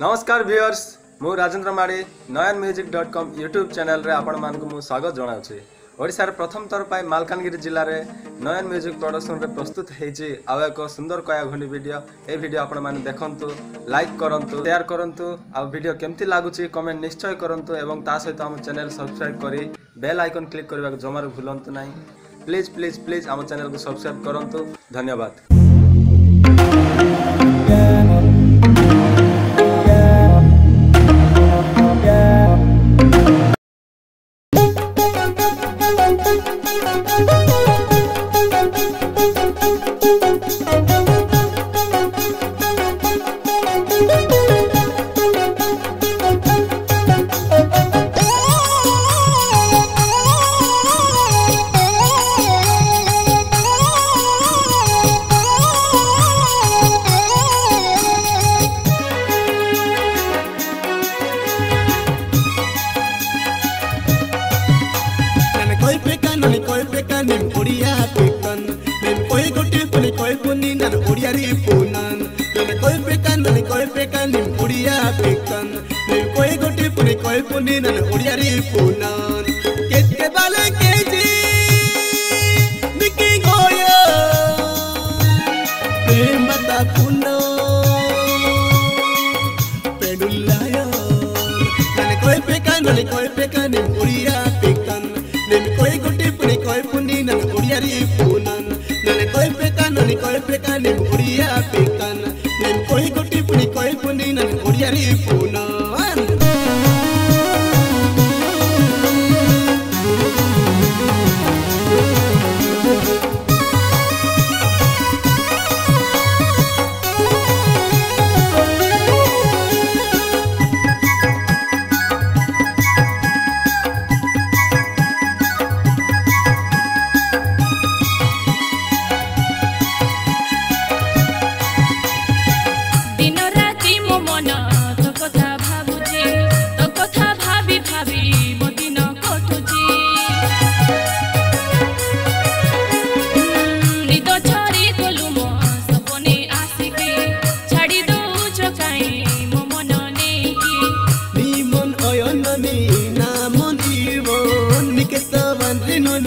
ନମସ୍କାର ଭିଉଅର୍ସ ମୁଁ Rajendra Madi Nayan music dot com YouTube ଚ୍ୟାନେଲ୍ରେ ଆପଣମାନଙ୍କୁ ମୁଁ ସ୍ୱାଗତ ଜଣାଉଛି ଓଡ଼ିଶାର ପ୍ରଥମ ଥର ପାଇଁ ମାଲକାନଗିରି ଜିଲ୍ଲାରେ ନୟନ ମ୍ୟୁଜିକ୍ ପ୍ରଡକ୍ସନରେ ପ୍ରସ୍ତୁତ ହେଇଛି ଆଉ ଏକ ସୁନ୍ଦର କୟାଘୁଣ୍ଡି ଭିଡ଼ିଓ ଏ ଭିଡ଼ିଓ ଆପଣମାନେ ଦେଖନ୍ତୁ ଲାଇକ୍ କରନ୍ତୁ ସେୟାର କରନ୍ତୁ ଆଉ ଭିଡ଼ିଓ କେମିତି ଲାଗୁଛି କମେଣ୍ଟ ନିଶ୍ଚୟ କରନ୍ତୁ ଏବଂ ତା ସହିତ ଆମ ଚ୍ୟାନେଲ୍ ସବସ୍କ୍ରାଇବ୍ କରି ବେଲ୍ ଆଇକନ୍ କ୍ଲିକ୍ କରିବାକୁ ଜମାରୁ ଭୁଲନ୍ତୁ ନାହିଁ ପ୍ଲିଜ୍ ପ୍ଲିଜ୍ ପ୍ଲିଜ୍ ଆମ ଚ୍ୟାନେଲକୁ ସବସ୍କ୍ରାଇବ୍ କରନ୍ତୁ ଧନ୍ୟବାଦ pecan, Uria ripunan. Me koi pecan, me koi pecan, pecan. Me ripunan. Me mata kuno, pedulaya. Me koi pecan, me koi pecan, pecan. Me ripunan. Me pecan. Nani koi pekan, nim odia pekan. Nani koi goti puni koi puni, nani odia ripunan.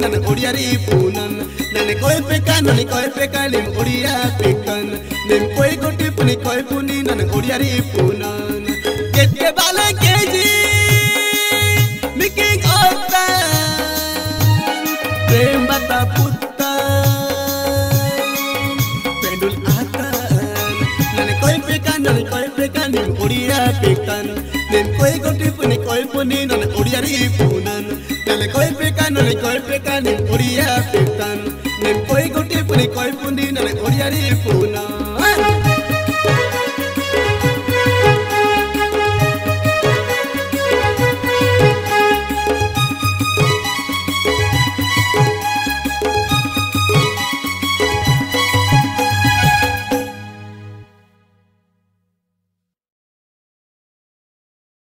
नन उड़िया री पूनन नन कोई पेकन नन कोई पेकन नन उड़िया पेकन नन कोई गुटी पुनी कोई पुनी नन उड़िया री पूनन केते बाले केजी मिकिंग ओता प्रेम बता pendul atan nane koi pekan nane koi pekan nim odia pekan nim koi goti puni koi puni nane odia ri punan nane koi pekan